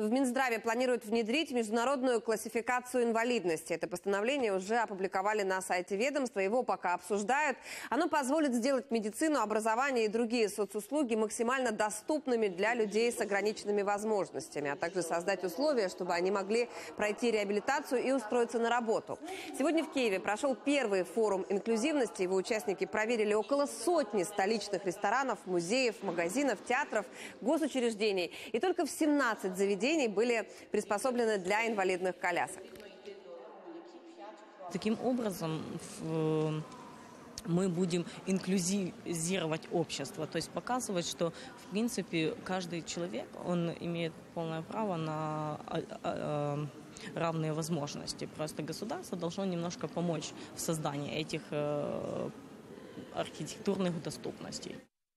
В Минздраве планируют внедрить международную классификацию инвалидности. Это постановление уже опубликовали на сайте ведомства. Его пока обсуждают. Оно позволит сделать медицину, образование и другие соцуслуги максимально доступными для людей с ограниченными возможностями, а также создать условия, чтобы они могли пройти реабилитацию и устроиться на работу. Сегодня в Киеве прошел первый форум инклюзивности. Его участники проверили около сотни столичных ресторанов, музеев, магазинов, театров, госучреждений. И только в 17 заведений были приспособлены для инвалидных колясок. Таким образом, в- мы будем инклюзизировать общество, то есть показывать, что в принципе каждый человек, он имеет полное право на а, а, э, равные возможности. Просто государство должно немножко помочь в создании этих э, архитектурных доступностей.